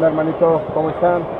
Onda, hermanito? ¿Cómo están?